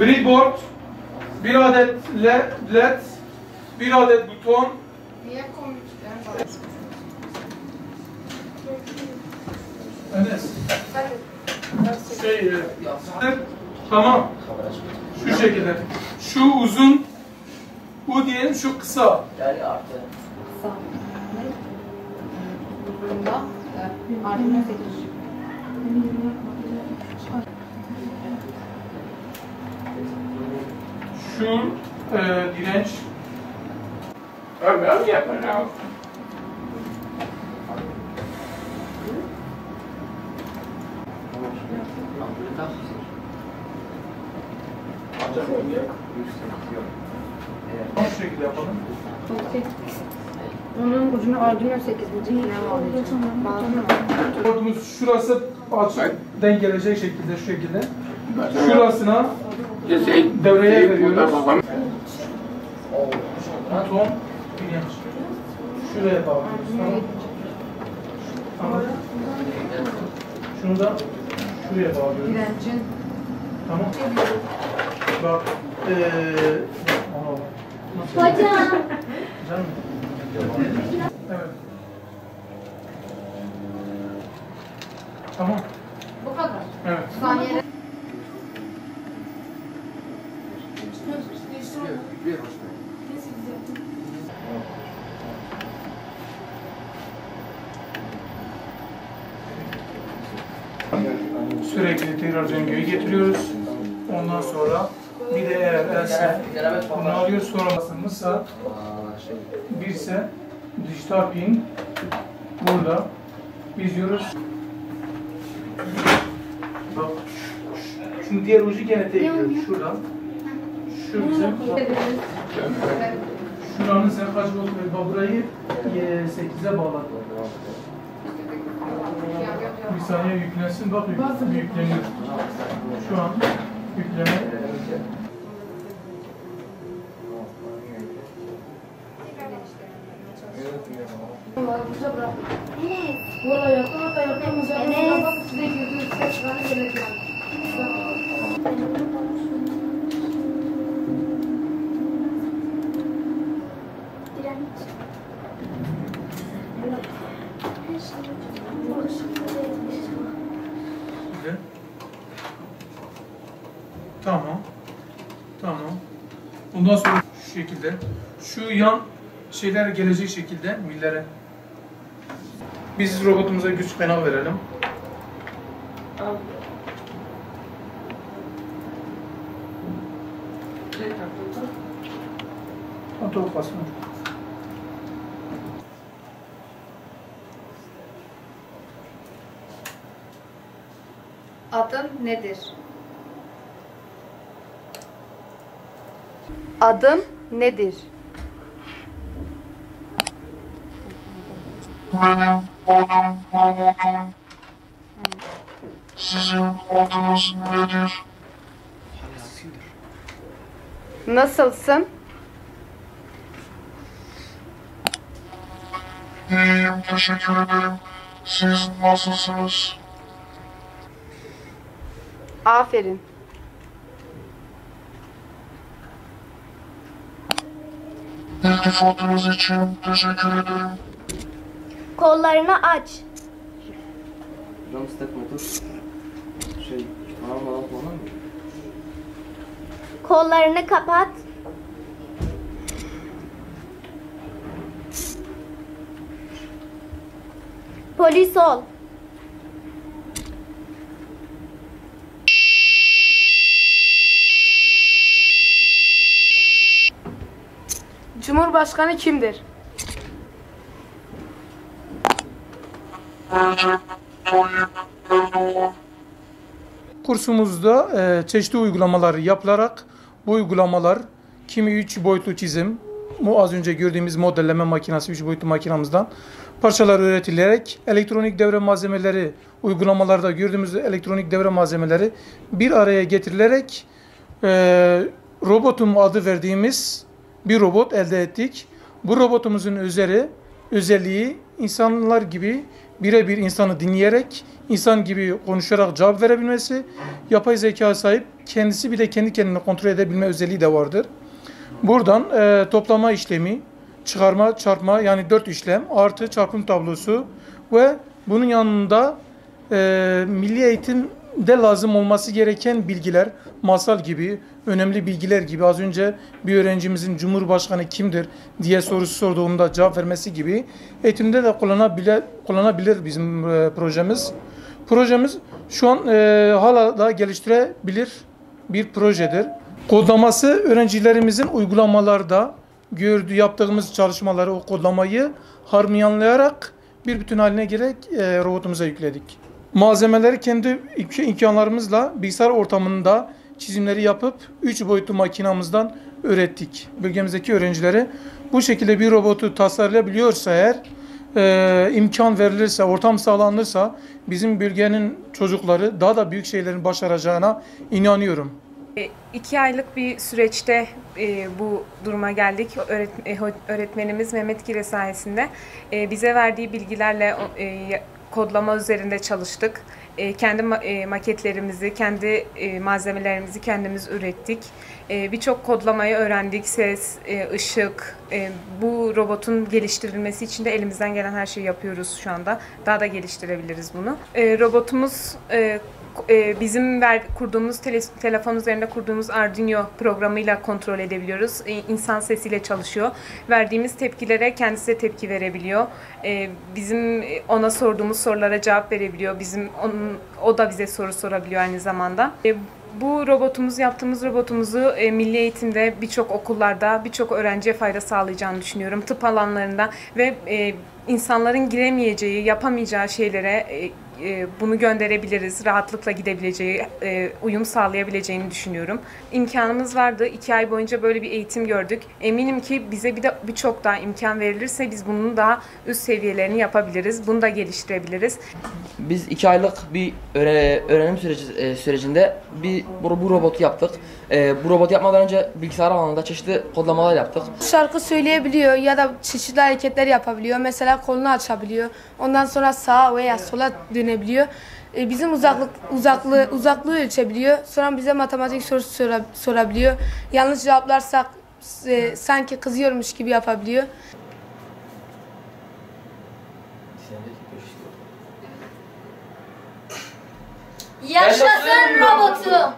breadboard, bir adet led, bir adet buton. Niye Enes. Şey, e, tamam. Şu şekilde. Şu uzun, bu diyelim şu kısa. Yani artı. Kısa. Bunda e, düşün, e, direnç. Ömrüm yapın lazım. Şu şekilde yapalım. Onun ucunu Arduino 8. iğne bağlayacağım. Bağlayacağım. Şurası açık denk gelecek şekilde şu şekilde. Şurasına devreye veriyoruz. Direnç. Şuraya bağlıyoruz. Tamam. Tamam. Şunu da şuraya bağlıyoruz. Direncin. Tamam. Bak. Eee Hocam. Canım. Evet. Tamam. Bu kadar. Evet. Sürekli tekrar döngüyü getiriyoruz. Ondan sonra bir de eğer else bunu alıyoruz sonra basılmışsa bir ise dijital pin burada biz diyoruz bak şimdi diğer ucu gene tekrar şuradan şu bizim şuranın sen kaç volt ve bak burayı 8'e bağladı. Bir saniye yüklensin. Bak yük- yükleniyor. Şu an yükleme. Bize Güzel. Tamam. Tamam. Bundan sonra şu şekilde. Şu yan şeyler gelecek şekilde millere. Biz robotumuza güç kanal verelim. Otob basma. Adın nedir? Adın nedir? Sizin adınız nedir? Nasılsın? İyiyim, teşekkür ederim. Siz nasılsınız? Aferin. İltifatınız için teşekkür ederim. Kollarını aç. Sıkma dur. Şey, bana bana bana mı? Kollarını kapat. Polis ol. Cumhurbaşkanı kimdir? Kursumuzda e, çeşitli uygulamalar yapılarak bu uygulamalar kimi 3 boyutlu çizim, bu az önce gördüğümüz modelleme makinesi 3 boyutlu makinamızdan parçalar üretilerek elektronik devre malzemeleri uygulamalarda gördüğümüz elektronik devre malzemeleri bir araya getirilerek e, robotum adı verdiğimiz bir robot elde ettik. Bu robotumuzun üzeri özelliği insanlar gibi birebir insanı dinleyerek, insan gibi konuşarak cevap verebilmesi, yapay zeka sahip, kendisi bile kendi kendini kontrol edebilme özelliği de vardır. Buradan e, toplama işlemi, çıkarma, çarpma yani dört işlem, artı çarpım tablosu ve bunun yanında e, milli eğitimde lazım olması gereken bilgiler, masal gibi, önemli bilgiler gibi az önce bir öğrencimizin Cumhurbaşkanı kimdir diye sorusu sorduğunda cevap vermesi gibi eğitimde de kullanabilir, kullanabilir bizim e, projemiz. Projemiz şu an e, hala da geliştirebilir bir projedir. Kodlaması öğrencilerimizin uygulamalarda gördüğü yaptığımız çalışmaları o kodlamayı harmanlayarak bir bütün haline gerek e, robotumuza yükledik. Malzemeleri kendi imk- imkanlarımızla bilgisayar ortamında çizimleri yapıp 3 boyutlu makinamızdan öğrettik. Bölgemizdeki öğrencileri bu şekilde bir robotu tasarlayabiliyorsa eğer e, imkan verilirse, ortam sağlanırsa bizim bölgenin çocukları daha da büyük şeylerin başaracağına inanıyorum. E, İki aylık bir süreçte e, bu duruma geldik. E, öğretmenimiz Mehmet Gire sayesinde e, bize verdiği bilgilerle e, kodlama üzerinde çalıştık. E, kendi ma- e, maketlerimizi, kendi e, malzemelerimizi kendimiz ürettik. E, Birçok kodlamayı öğrendik. Ses, e, ışık. e, Bu robotun geliştirilmesi için de elimizden gelen her şeyi yapıyoruz şu anda. Daha da geliştirebiliriz bunu. E, Robotumuz e, e, bizim ver, kurduğumuz tele- telefon üzerinde kurduğumuz Arduino programıyla kontrol edebiliyoruz. E, insan sesiyle çalışıyor. Verdiğimiz tepkilere kendisi de tepki verebiliyor. E, bizim ona sorduğumuz sorulara cevap verebiliyor. Bizim onun, o da bize soru sorabiliyor aynı zamanda. E, bu robotumuz, yaptığımız robotumuzu e, milli eğitimde birçok okullarda birçok öğrenciye fayda sağlayacağını düşünüyorum. Tıp alanlarında ve e, insanların giremeyeceği, yapamayacağı şeylere e, e, bunu gönderebiliriz. Rahatlıkla gidebileceği, e, uyum sağlayabileceğini düşünüyorum. İmkanımız vardı. iki ay boyunca böyle bir eğitim gördük. Eminim ki bize bir de birçok daha imkan verilirse biz bunun daha üst seviyelerini yapabiliriz. Bunu da geliştirebiliriz. Biz iki aylık bir öğre- öğrenim süreci, e, sürecinde bir bu, bu robotu yaptık. E, bu robotu yapmadan önce bilgisayar alanında çeşitli kodlamalar yaptık. Şarkı söyleyebiliyor ya da çeşitli hareketler yapabiliyor. Mesela kolunu açabiliyor. Ondan sonra sağa veya sola dönebiliyor. E, Bizim uzaklık uzaklığı uzaklığı ölçebiliyor. Sonra bize matematik sorusu sora- sorabiliyor. Yanlış cevaplarsak e, sanki kızıyormuş gibi yapabiliyor. Yaşasın robotum.